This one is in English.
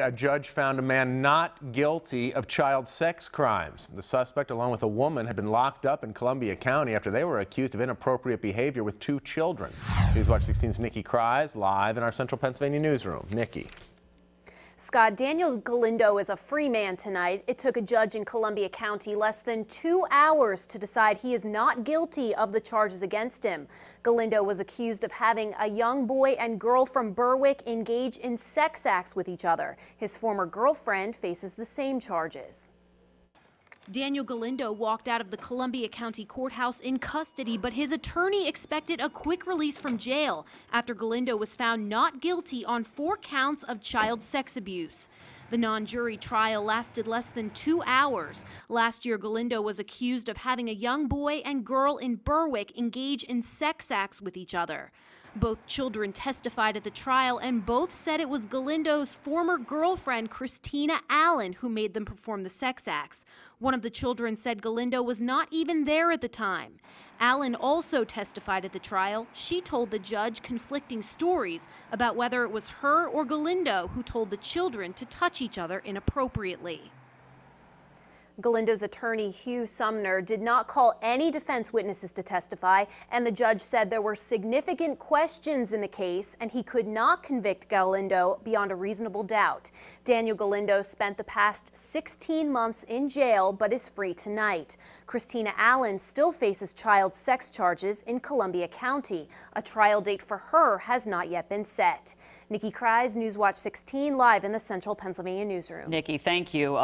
A judge found a man not guilty of child sex crimes. The suspect, along with a woman, had been locked up in Columbia County after they were accused of inappropriate behavior with two children. Newswatch 16's Nikki Krize live in our Central Pennsylvania newsroom. Nikki. Scott, Daniel Galindo is a free man tonight. It took a judge in Columbia County less than two hours to decide he is not guilty of the charges against him. Galindo was accused of having a young boy and girl from Berwick engage in sex acts with each other. His former girlfriend faces the same charges. Daniel Galindo walked out of the Columbia County Courthouse in custody, but his attorney expected a quick release from jail after Galindo was found not guilty on four counts of child sex abuse. The non jury trial lasted less than two hours. Last year, Galindo was accused of having a young boy and girl in Berwick engage in sex acts with each other. Both children testified at the trial, and both said it was Galindo's former girlfriend, Christina Allen, who made them perform the sex acts. One of the children said Galindo was not even there at the time. Allen also testified at the trial. She told the judge conflicting stories about whether it was her or Galindo who told the children to touch each other inappropriately. Galindo's attorney, Hugh Sumner, did not call any defense witnesses to testify, and the judge said there were significant questions in the case and he could not convict Galindo beyond a reasonable doubt. Daniel Galindo spent the past 16 months in jail but is free tonight. Christina Allen still faces child sex charges in Columbia County. A trial date for her has not yet been set. Nikki Krize, Newswatch 16, live in the Central Pennsylvania newsroom. Nikki, thank you.